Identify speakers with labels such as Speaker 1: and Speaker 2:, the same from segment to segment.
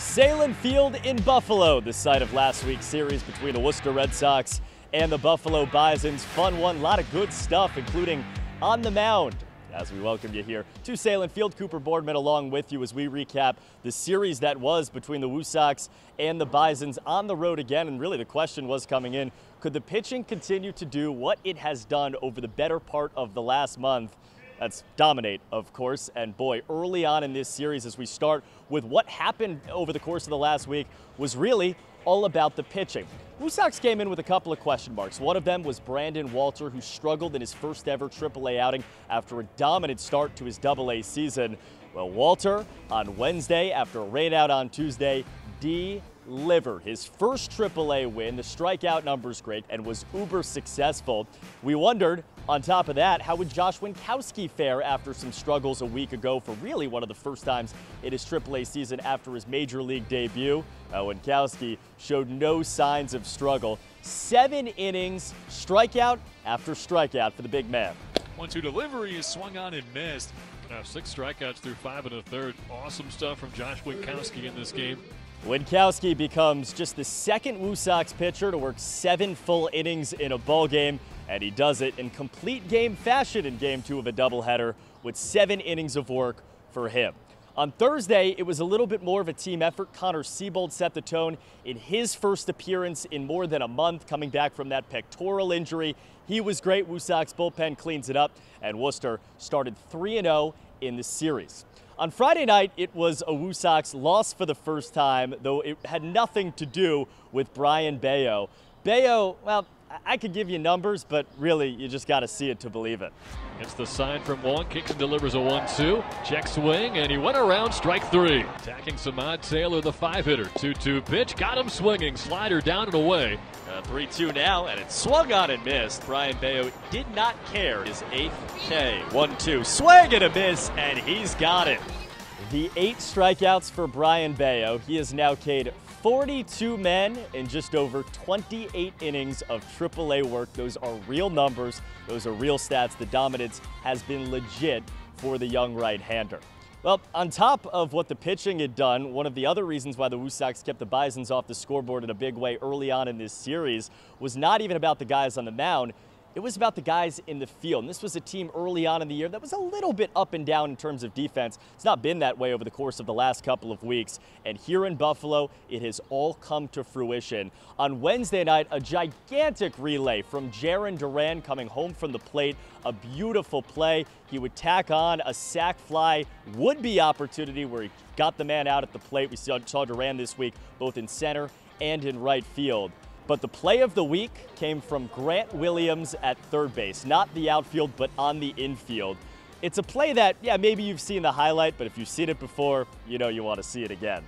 Speaker 1: Sahlen Field in Buffalo, the site of last week's series between the Worcester Red Sox and the Buffalo Bisons. Fun one, a lot of good stuff, including on the mound. As we welcome you here to Sahlen Field, Cooper Boardman along with you as we recap the series that was between the Woo Sox and the Bisons on the road again. And really, the question was coming in could the pitching continue to do what it has done over the better part of the last month? That's dominate, of course. And boy, early on in this series, as we start with what happened over the course of the last week, was really all about the pitching. Woo Sox came in with a couple of question marks. One of them was Brandon Walter, who struggled in his first ever AAA outing after a dominant start to his AA season. Well, Walter, on Wednesday, after a rainout on Tuesday, delivered his first AAA win. The strikeout numbers great and was uber successful. We wondered, on top of that, how would Josh Winckowski fare after some struggles a week ago for really one of the first times in his AAA season after his major league debut? Uh, Winckowski showed no signs of struggle. Seven innings, strikeout after strikeout for the big man.
Speaker 2: One two delivery is swung on and missed. Now six strikeouts through five and a third. Awesome stuff from Josh Winckowski in this game.
Speaker 1: Winckowski becomes just the second Woo Sox pitcher to work seven full innings in a ball game, and he does it in complete game fashion in game two of a doubleheader with seven innings of work for him. On Thursday, it was a little bit more of a team effort. Connor Seabold set the tone in his first appearance in more than a month, coming back from that pectoral injury. He was great. Woo Sox bullpen cleans it up, and Worcester started 3 0 in the series. On Friday night, it was a Woo Sox loss for the first time, though it had nothing to do with Brayan Bello. Bello, well, I could give you numbers, but really, you just got to see it to believe it.
Speaker 2: It's the sign from Wong. Kicks and delivers a 1 2. Check swing, and he went around strike three. Attacking Samad Taylor, the five hitter. 2 2 pitch. Got him swinging. Slider down and away.
Speaker 1: 3 uh, 2 now, and it swung on and missed. Brayan Bello did not care. His eighth K. 1 2. Swing and a miss, and he's got it. The eight strikeouts for Brayan Bello. He has now K'd 42 men in just over 28 innings of AAA work. Those are real numbers. Those are real stats. The dominance has been legit for the young right-hander. Well, on top of what the pitching had done, one of the other reasons why the Woo Sox kept the Bisons off the scoreboard in a big way early on in this series was not even about the guys on the mound. It was about the guys in the field. And this was a team early on in the year that was a little bit up and down in terms of defense. It's not been that way over the course of the last couple of weeks. And here in Buffalo, it has all come to fruition. On Wednesday night, a gigantic relay from Jarren Duran coming home from the plate. A beautiful play. He would tack on a sac fly would-be opportunity where he got the man out at the plate. We saw Duran this week, both in center and in right field. But the play of the week came from Grant Williams at third base, not the outfield, but on the infield. It's a play that, yeah, maybe you've seen the highlight, but if you've seen it before, you know you want to see it again.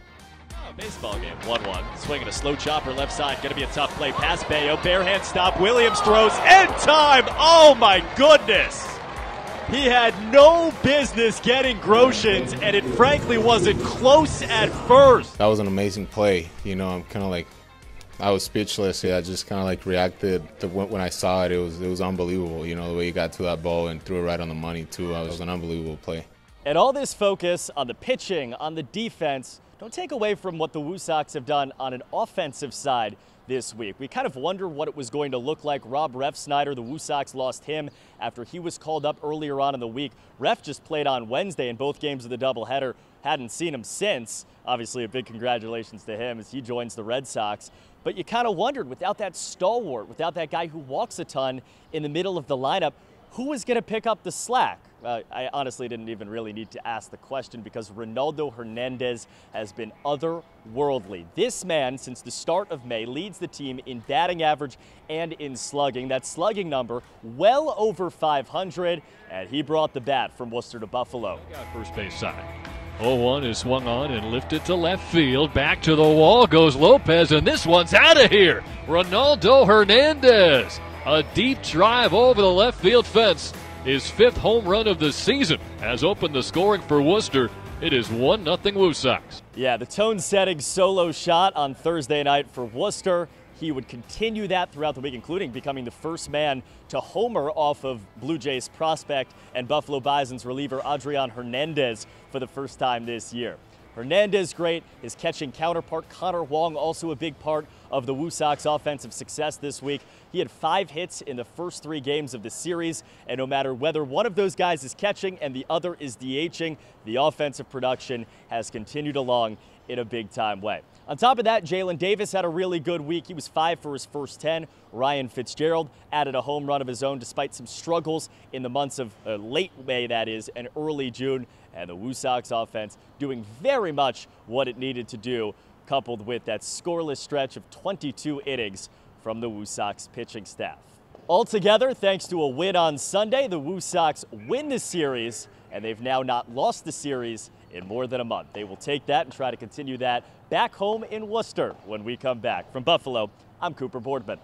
Speaker 1: Oh, baseball game, 1-1. Swinging a slow chopper left side. Going to be a tough play. Pass Bayo, Bare hand stop. Williams throws. End time. Oh, my goodness. He had no business getting Groshans, and it frankly wasn't close at first.
Speaker 3: That was an amazing play. You know, I'm kind of like I was speechless. Yeah, I just kind of like reacted to when I saw it. It was it was unbelievable. You know the way he got to that ball and threw it right on the money too. It was an unbelievable play.
Speaker 1: And all this focus on the pitching, on the defense, don't take away from what the Woo Sox have done on an offensive side this week. We kind of wonder what it was going to look like. Rob Refsnyder, the Woo Sox lost him after he was called up earlier on in the week. Ref just played on Wednesday in both games of the doubleheader. Hadn't seen him since. Obviously, a big congratulations to him as he joins the Red Sox. But you kind of wondered without that stalwart, without that guy who walks a ton in the middle of the lineup, who was going to pick up the slack? Uh, I honestly didn't even really need to ask the question because Ronaldo Hernandez has been otherworldly. This man, since the start of May, leads the team in batting average and in slugging. That slugging number well over 500, and he brought the bat from Worcester to Buffalo.
Speaker 2: First base side. 0-1 is swung on and lifted to left field. Back to the wall goes Lopez, and this one's out of here. Ronaldo Hernandez. A deep drive over the left field fence. His fifth home run of the season has opened the scoring for Worcester. It is 1 0 Woo Sox.
Speaker 1: Yeah, the tone setting solo shot on Thursday night for Worcester. He would continue that throughout the week, including becoming the first man to homer off of Blue Jays prospect and Buffalo Bison's reliever Adrian Hernandez for the first time this year. Hernandez great. His catching counterpart, Connor Wong, also a big part of the Woo Sox offensive success this week. He had five hits in the first three games of the series, and no matter whether one of those guys is catching and the other is DHing, the offensive production has continued along in a big time way. On top of that, Jaylin Davis had a really good week. He was five for his first 10. Ryan Fitzgerald added a home run of his own despite some struggles in the months of uh, late May, that is, and early June. And the Woo Sox offense doing very much what it needed to do, coupled with that scoreless stretch of 22 innings from the Woo Sox pitching staff. Altogether, thanks to a win on Sunday, the Woo Sox win the series, and they've now not lost the series in more than a month. They will take that and try to continue that back home in Worcester when we come back. From Buffalo, I'm Cooper Boardman.